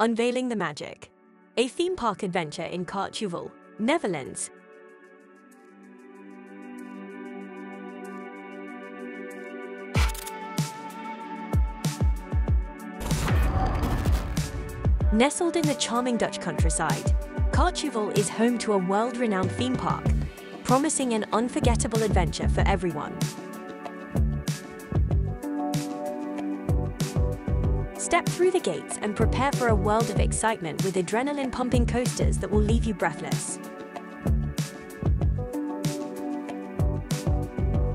Unveiling the Magic, a theme park adventure in Kaatsheuvel, Netherlands. Nestled in the charming Dutch countryside, Kaatsheuvel is home to a world-renowned theme park, promising an unforgettable adventure for everyone. Step through the gates and prepare for a world of excitement with adrenaline-pumping coasters that will leave you breathless.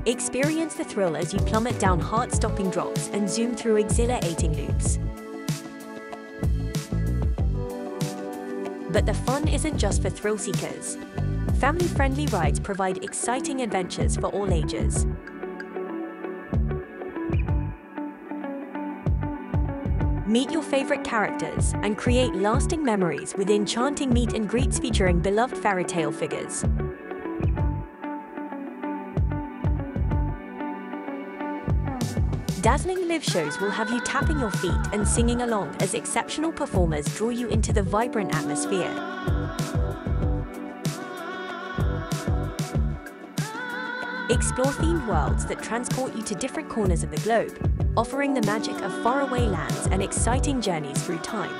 Experience the thrill as you plummet down heart-stopping drops and zoom through exhilarating loops. But the fun isn't just for thrill seekers. Family-friendly rides provide exciting adventures for all ages. Meet your favorite characters and create lasting memories with enchanting meet and greets featuring beloved fairy tale figures. Dazzling live shows will have you tapping your feet and singing along as exceptional performers draw you into the vibrant atmosphere. Explore themed worlds that transport you to different corners of the globe, offering the magic of faraway lands and exciting journeys through time.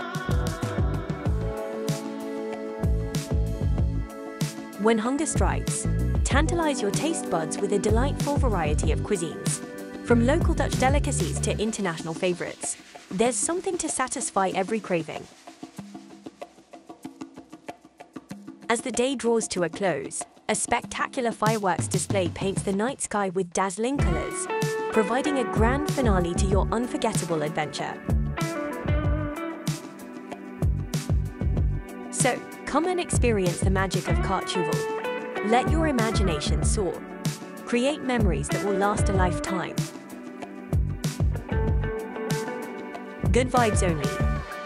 When hunger strikes, tantalize your taste buds with a delightful variety of cuisines. From local Dutch delicacies to international favorites, there's something to satisfy every craving. As the day draws to a close, a spectacular fireworks display paints the night sky with dazzling colors, providing a grand finale to your unforgettable adventure. So, come and experience the magic of Kaatsheuvel. Let your imagination soar. Create memories that will last a lifetime. Good vibes only.